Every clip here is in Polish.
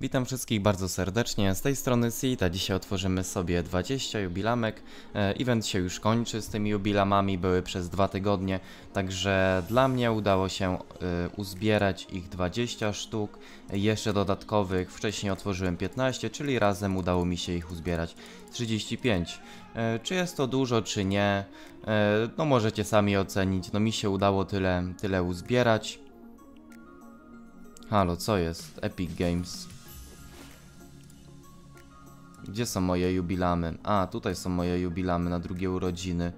Witam wszystkich bardzo serdecznie, z tej strony Sita. Dzisiaj otworzymy sobie 20 jubilamek. E, Event się już kończy z tymi jubilamami, były przez dwa tygodnie, także dla mnie udało się e, uzbierać ich 20 sztuk, jeszcze dodatkowych, wcześniej otworzyłem 15, czyli razem udało mi się ich uzbierać 35. E, Czy jest to dużo, czy nie, no możecie sami ocenić, no mi się udało tyle, tyle uzbierać. Halo, co jest? Epic Games. Gdzie są moje jubilamy? A, tutaj są moje jubilamy na drugie urodziny.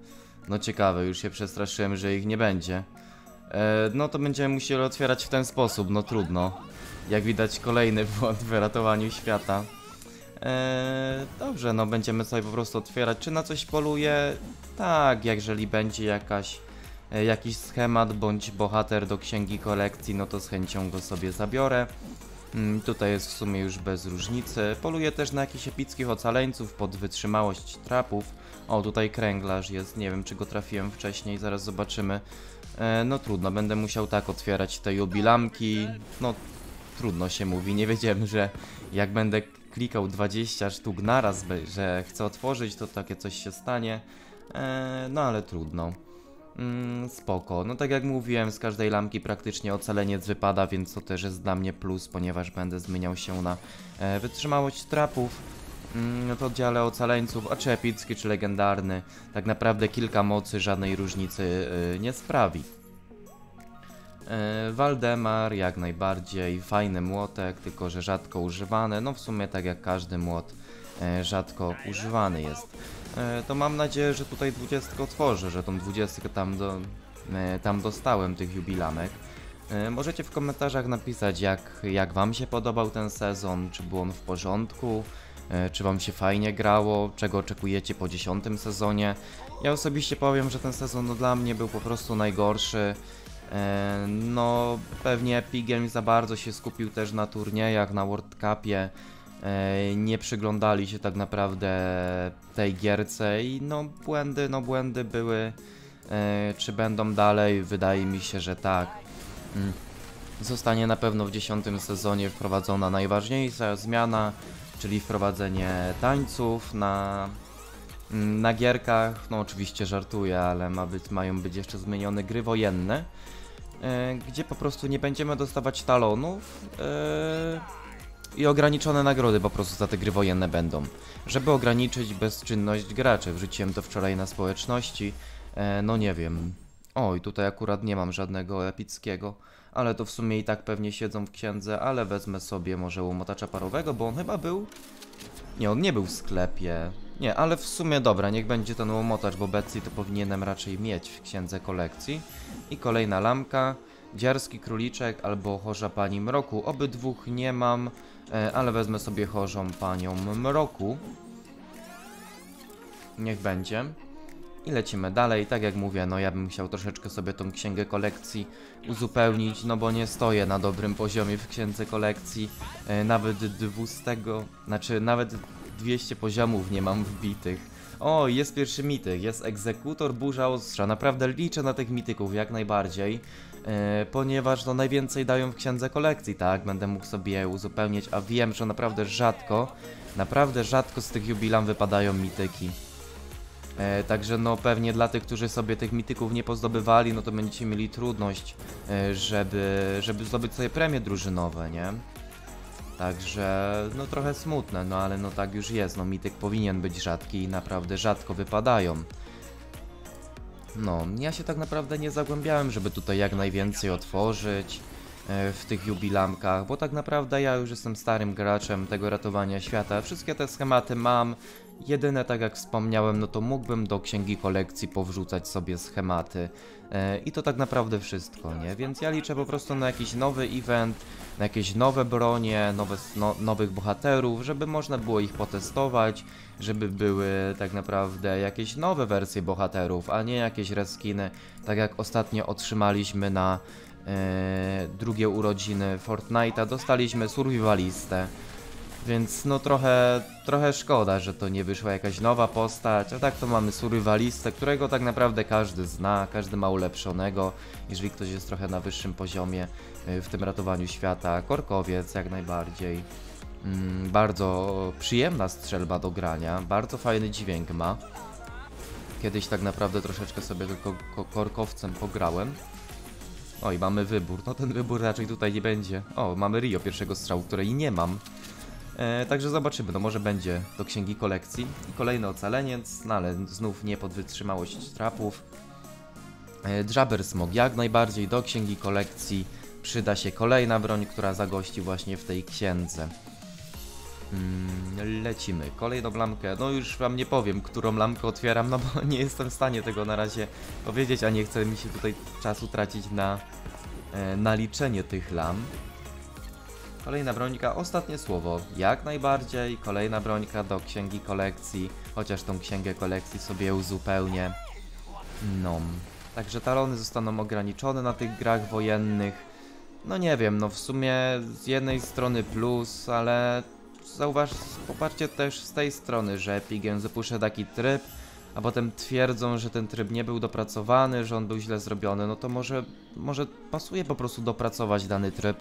No ciekawe, już się przestraszyłem, że ich nie będzie. E, no to będziemy musieli otwierać w ten sposób, no trudno. Jak widać kolejny błąd w ratowaniu świata. E, dobrze, no będziemy sobie po prostu otwierać. Czy na coś poluję? Tak, jeżeli będzie jakaś, e, jakiś schemat bądź bohater do księgi kolekcji, no to z chęcią go sobie zabiorę. Mm, Tutaj jest w sumie już bez różnicy. Poluję też na jakichś epickich ocaleńców pod wytrzymałość trapów. O, tutaj kręglarz jest, nie wiem czy go trafiłem wcześniej, zaraz zobaczymy. E, no trudno, będę musiał tak otwierać te jubilamki. No trudno się mówi, nie wiedziałem, że jak będę klikał 20 sztuk naraz, że chcę otworzyć, to takie coś się stanie. E, no ale trudno. Mm, spoko. No tak jak mówiłem, z każdej lampki praktycznie ocaleniec wypada, więc to też jest dla mnie plus, ponieważ będę zmieniał się na e, wytrzymałość trapów. Mm, w oddziale ocaleńców, a czy epicki, czy legendarny, tak naprawdę kilka mocy żadnej różnicy y, nie sprawi. E, Waldemar jak najbardziej, fajny młotek, tylko że rzadko używany, no w sumie tak jak każdy młot rzadko używany jest. E, To mam nadzieję, że tutaj 20 otworzę, że tą 20 tam, do, e, tam dostałem tych jubilamek. E, Możecie w komentarzach napisać jak, jak wam się podobał ten sezon, czy był on w porządku, e, czy wam się fajnie grało, czego oczekujecie po 10 sezonie. Ja osobiście powiem, że ten sezon no, dla mnie był po prostu najgorszy. E, No, pewnie Epic Games za bardzo się skupił też na turniejach, na World Cupie. E, Nie przyglądali się tak naprawdę tej gierce i no błędy, no błędy były. E, Czy będą dalej? Wydaje mi się, że tak. Mm. Zostanie na pewno w 10 sezonie wprowadzona najważniejsza zmiana, czyli wprowadzenie tańców na, mm, na gierkach. No oczywiście żartuję, ale ma być, mają być jeszcze zmienione gry wojenne, e, gdzie po prostu nie będziemy dostawać talonów i ograniczone nagrody po prostu za te gry wojenne będą. Żeby ograniczyć bezczynność graczy, wrzuciłem to wczoraj na społeczności, e, no nie wiem. Oj, tutaj akurat nie mam żadnego epickiego, ale to w sumie i tak pewnie siedzą w księdze, ale wezmę sobie może łomotacza parowego, bo on chyba był... Nie, on nie był w sklepie. Nie, ale w sumie dobra, niech będzie ten łomotacz, bo Betsy to powinienem raczej mieć w księdze kolekcji. I kolejna lampka, dziarski króliczek albo chorza pani mroku. Obydwóch nie mam, ale wezmę sobie chorzą panią mroku. Niech będzie. I lecimy dalej, tak jak mówię, no ja bym chciał troszeczkę sobie tą księgę kolekcji uzupełnić, no bo nie stoję na dobrym poziomie w księdze kolekcji, e, nawet 200, znaczy nawet 200 poziomów nie mam wbitych. O, jest pierwszy mityk, jest egzekutor, burza ostrza, naprawdę liczę na tych mityków jak najbardziej, e, ponieważ no najwięcej dają w księdze kolekcji, tak, będę mógł sobie uzupełnić, a wiem, że naprawdę rzadko, naprawdę rzadko z tych jubilam wypadają mityki. E, także no pewnie dla tych, którzy sobie tych mityków nie pozdobywali, no to będziecie mieli trudność, e, żeby, żeby zdobyć sobie premie drużynowe, nie? Także no trochę smutne, no ale no tak już jest, no mityk powinien być rzadki i naprawdę rzadko wypadają. No, ja się tak naprawdę nie zagłębiałem, żeby tutaj jak najwięcej otworzyć e, w tych jubilamkach, bo tak naprawdę ja już jestem starym graczem tego ratowania świata. Wszystkie te schematy mam. Jedyne, tak jak wspomniałem, no to mógłbym do księgi kolekcji powrzucać sobie schematy. E, I to tak naprawdę wszystko, nie? Więc ja liczę po prostu na jakiś nowy event, na jakieś nowe bronie, nowe, no, nowych bohaterów, żeby można było ich potestować, żeby były tak naprawdę jakieś nowe wersje bohaterów, a nie jakieś reskiny, tak jak ostatnio otrzymaliśmy na e, drugie urodziny Fortnite'a, dostaliśmy survivalistę. Więc no trochę, trochę szkoda, że to nie wyszła jakaś nowa postać, a tak to mamy survivalistę, którego tak naprawdę każdy zna, każdy ma ulepszonego, jeżeli ktoś jest trochę na wyższym poziomie y, w tym ratowaniu świata, korkowiec jak najbardziej. Mm, bardzo przyjemna strzelba do grania, bardzo fajny dźwięk ma. Kiedyś tak naprawdę troszeczkę sobie tylko ko- korkowcem pograłem. Oj, mamy wybór. No ten wybór raczej tutaj nie będzie. O, mamy Rio pierwszego strzału, której nie mam. E, także zobaczymy, no może będzie do księgi kolekcji. I kolejny ocaleniec, no ale znów nie pod wytrzymałość trapów. E, Smog jak najbardziej do księgi kolekcji przyda się kolejna broń, która zagości właśnie w tej księdze. Mm, lecimy. Kolejną lamkę. No już wam nie powiem, którą lamkę otwieram, no bo nie jestem w stanie tego na razie powiedzieć, a nie chce mi się tutaj czasu tracić na e, naliczenie tych lam. Kolejna brońka, ostatnie słowo. Jak najbardziej. Kolejna brońka do księgi kolekcji, chociaż tą księgę kolekcji sobie uzupełnię. No. Także talony zostaną ograniczone na tych grach wojennych. No nie wiem, no w sumie z jednej strony plus, ale zauważ, popatrzcie też z tej strony, że Epic Games wypuszcza taki tryb, a potem twierdzą, że ten tryb nie był dopracowany, że on był źle zrobiony, no to może, może pasuje po prostu dopracować dany tryb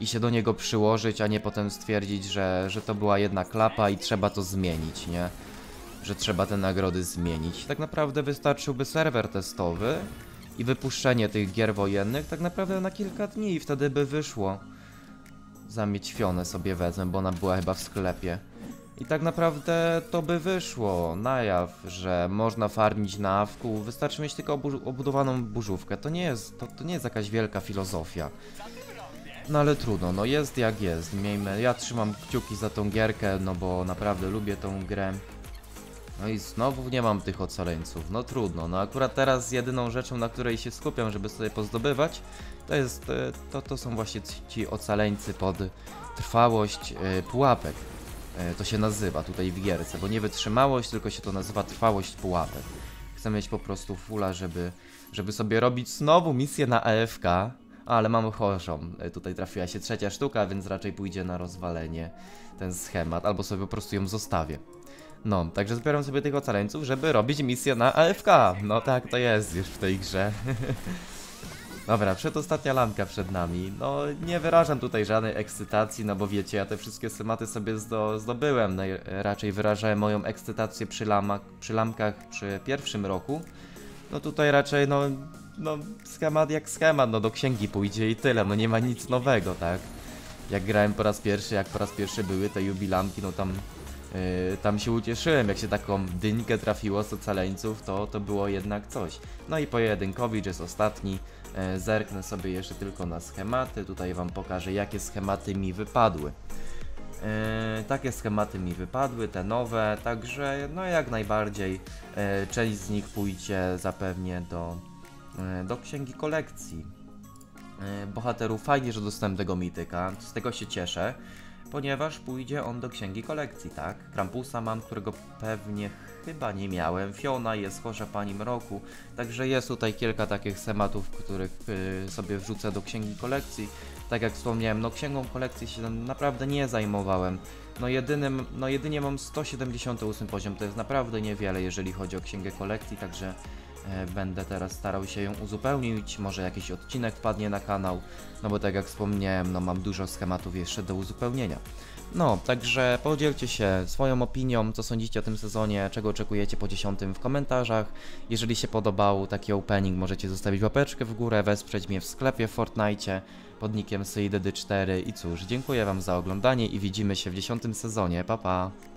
i się do niego przyłożyć, a nie potem stwierdzić, że, że to była jedna klapa i trzeba to zmienić, nie? Że trzeba te nagrody zmienić. Tak naprawdę wystarczyłby serwer testowy i wypuszczenie tych gier wojennych tak naprawdę na kilka dni i wtedy by wyszło. Zamieć sobie wezmę, bo ona była chyba w sklepie. I tak naprawdę to by wyszło na jaw, że można farmić na awku, wystarczy mieć tylko obu obudowaną burzówkę. To nie jest, to, to nie jest jakaś wielka filozofia. No ale trudno, no jest jak jest, miejmy, ja trzymam kciuki za tą gierkę, no bo naprawdę lubię tą grę. No i znowu nie mam tych ocaleńców, no trudno, no akurat teraz jedyną rzeczą, na której się skupiam, żeby sobie pozdobywać, to jest, e, to, to są właśnie ci- ocaleńcy pod trwałość e, pułapek. E, to się nazywa tutaj w gierce, bo nie wytrzymałość, tylko się to nazywa trwałość pułapek. Chcę mieć po prostu fula, żeby, żeby sobie robić znowu misję na AFK, ale mamy chorzą. E, Tutaj trafiła się trzecia sztuka, więc raczej pójdzie na rozwalenie ten schemat, albo sobie po prostu ją zostawię. No, także zbieram sobie tych ocaleńców, żeby robić misję na AFK. No tak to jest już w tej grze. Dobra, przedostatnia lampka przed nami. No, nie wyrażam tutaj żadnej ekscytacji, no bo wiecie, ja te wszystkie schematy sobie zdo, zdobyłem. No, raczej wyrażałem moją ekscytację przy, przy lampkach przy pierwszym roku. No tutaj raczej, no, no, schemat jak schemat, no do księgi pójdzie i tyle, no nie ma nic nowego, tak? Jak grałem po raz pierwszy, jak po raz pierwszy były te jubilamki, no tam Yy, tam się ucieszyłem, jak się taką dynkę trafiło z ocaleńców, to, to było jednak coś. No i pojedynkowicz jest ostatni. Yy, zerknę sobie jeszcze tylko na schematy. Tutaj wam pokażę, jakie schematy mi wypadły. Yy, takie schematy mi wypadły, te nowe, także no jak najbardziej yy, część z nich pójdzie zapewnie do, do księgi kolekcji yy, bohaterów. Fajnie, że dostałem tego mityka, z tego się cieszę ponieważ pójdzie on do księgi kolekcji, tak? Krampusa mam, którego pewnie chyba nie miałem. Fiona jest chorza pani mroku, także jest tutaj kilka takich schematów, których y, sobie wrzucę do księgi kolekcji. Tak jak wspomniałem, no księgą kolekcji się naprawdę nie zajmowałem. No jedynym, no jedynie mam 178 poziom, to jest naprawdę niewiele, jeżeli chodzi o księgę kolekcji, także e, będę teraz starał się ją uzupełnić, może jakiś odcinek wpadnie na kanał, no bo tak jak wspomniałem, no mam dużo schematów jeszcze do uzupełnienia. No, także podzielcie się swoją opinią, co sądzicie o tym sezonie, czego oczekujecie po 10 w komentarzach. Jeżeli się podobał taki opening, możecie zostawić łapeczkę w górę, wesprzeć mnie w sklepie w Fortnite pod nickiem SyiDedy4 i cóż, dziękuję wam za oglądanie i widzimy się w 10 sezonie, pa pa!